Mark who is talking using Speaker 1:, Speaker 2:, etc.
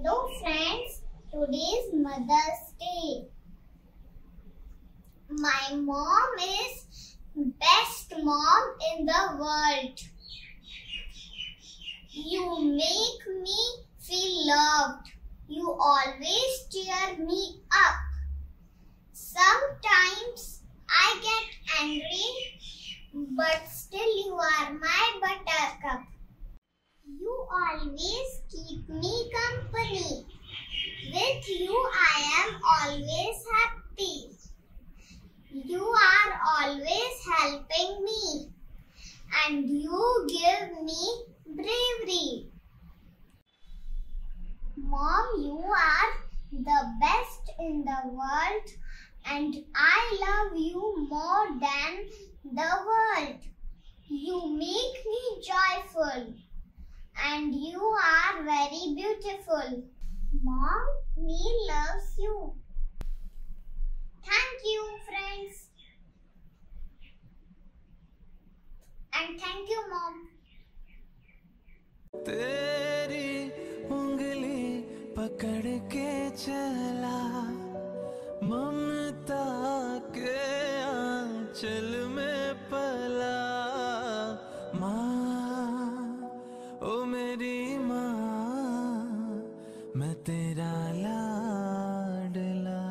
Speaker 1: Hello friends, today is Mother's Day. My mom is best mom in the world. You make me feel loved. You always cheer me up. Sometimes I get angry, but still you are my always keep me company. With you I am always happy. You are always helping me and you give me bravery. Mom, you are the best in the world and I love you more than the world. You make me joyful and you are very beautiful. Mom, me loves you. Thank you, friends. And thank you, Mom.
Speaker 2: तेरी उंगली पकड़ के चला ममता के आंचल मेरी माँ मैं तेरा लाडला।